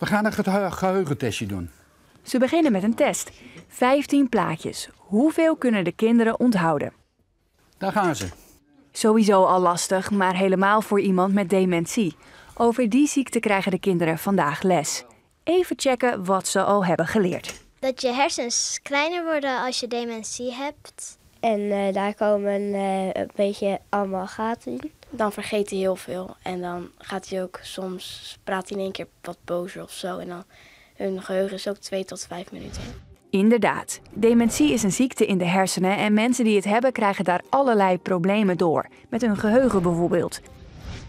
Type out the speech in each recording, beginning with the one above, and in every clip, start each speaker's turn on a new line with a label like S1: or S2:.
S1: We gaan een gehe- geheugentestje doen.
S2: Ze beginnen met een test. 15 plaatjes. Hoeveel kunnen de kinderen onthouden?
S1: Daar gaan ze.
S2: Sowieso al lastig, maar helemaal voor iemand met dementie. Over die ziekte krijgen de kinderen vandaag les. Even checken wat ze al hebben geleerd.
S3: Dat je hersens kleiner worden als je dementie hebt.
S4: En eh, daar komen eh, een beetje allemaal gaten in.
S5: Dan vergeet hij heel veel. En dan gaat hij ook soms, praat hij in één keer wat bozer of zo. En dan hun geheugen is ook twee tot vijf minuten.
S2: Inderdaad, dementie is een ziekte in de hersenen en mensen die het hebben krijgen daar allerlei problemen door. Met hun geheugen bijvoorbeeld.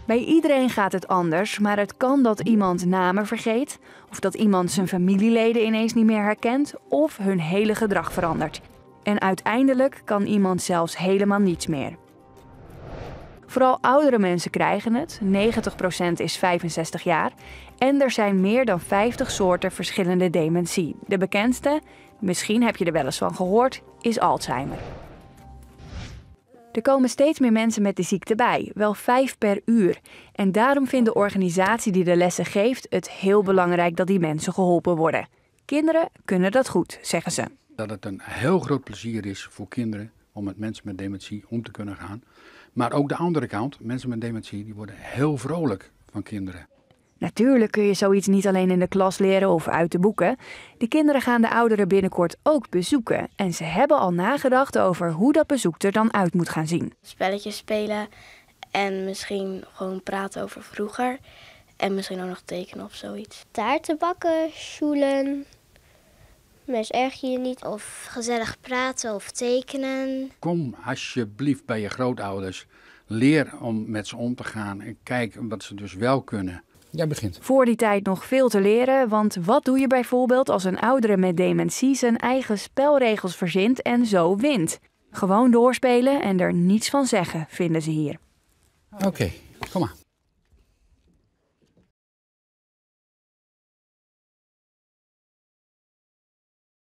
S2: Bij iedereen gaat het anders, maar het kan dat iemand namen vergeet, of dat iemand zijn familieleden ineens niet meer herkent, of hun hele gedrag verandert. En uiteindelijk kan iemand zelfs helemaal niets meer. Vooral oudere mensen krijgen het, 90% is 65 jaar, en er zijn meer dan 50 soorten verschillende dementie. De bekendste, misschien heb je er wel eens van gehoord, is Alzheimer. Er komen steeds meer mensen met de ziekte bij, wel vijf per uur. En daarom vindt de organisatie die de lessen geeft het heel belangrijk dat die mensen geholpen worden. Kinderen kunnen dat goed, zeggen ze.
S1: Dat het een heel groot plezier is voor kinderen om met mensen met dementie om te kunnen gaan. Maar ook de andere kant, mensen met dementie die worden heel vrolijk van kinderen.
S2: Natuurlijk kun je zoiets niet alleen in de klas leren of uit de boeken. De kinderen gaan de ouderen binnenkort ook bezoeken. En ze hebben al nagedacht over hoe dat bezoek er dan uit moet gaan zien.
S5: Spelletjes spelen en misschien gewoon praten over vroeger. En misschien ook nog tekenen of zoiets.
S4: Taarten bakken, sjoelen. Mes erg je niet.
S3: Of gezellig praten of tekenen.
S1: Kom alsjeblieft bij je grootouders. Leer om met ze om te gaan en kijk wat ze dus wel kunnen. Jij begint.
S2: Voor die tijd nog veel te leren, want wat doe je bijvoorbeeld als een oudere met dementie zijn eigen spelregels verzint en zo wint? Gewoon doorspelen en er niets van zeggen, vinden ze hier.
S1: Oké, kom maar.